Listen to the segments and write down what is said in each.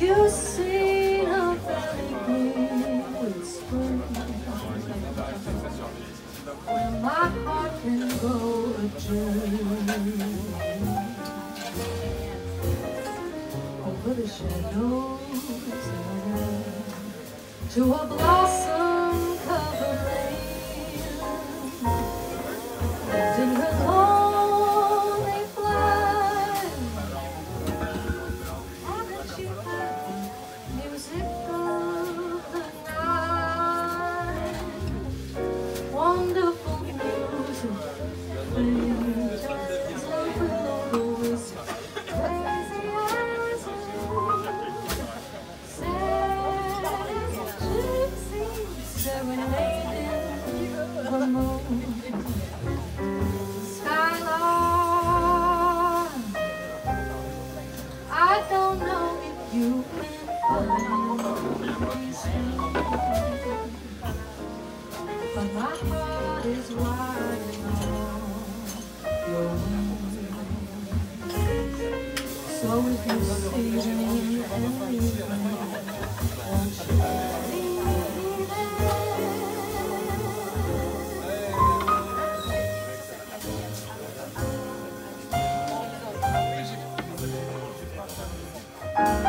you seen a valley green with spring? Where my heart can go a journey over the shadows to a blossom covered lane. And in her lonely flight, haven't you Skyline, I don't know if you can. But my heart is. So if you see won't you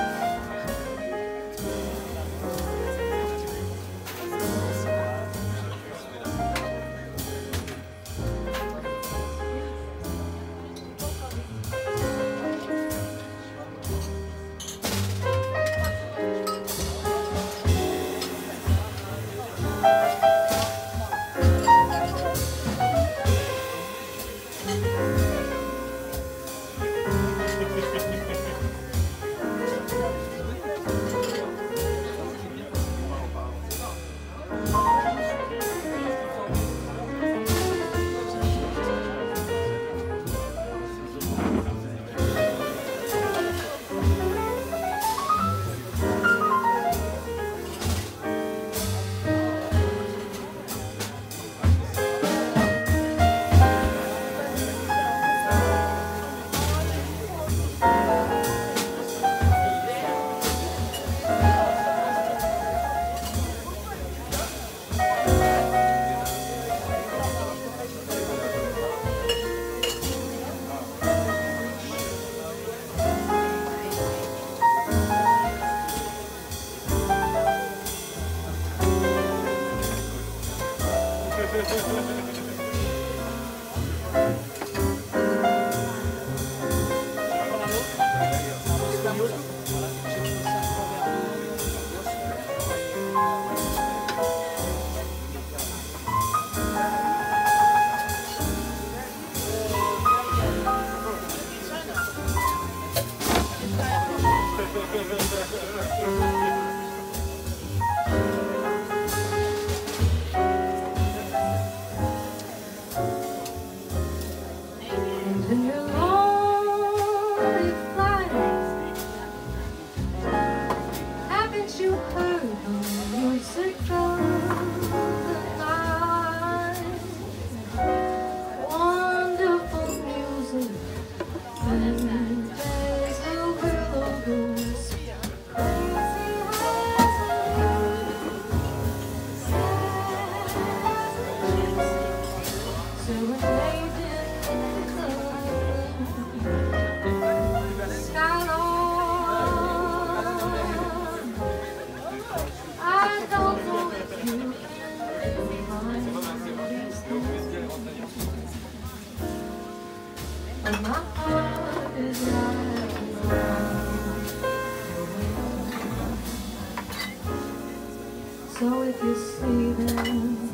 So if you see them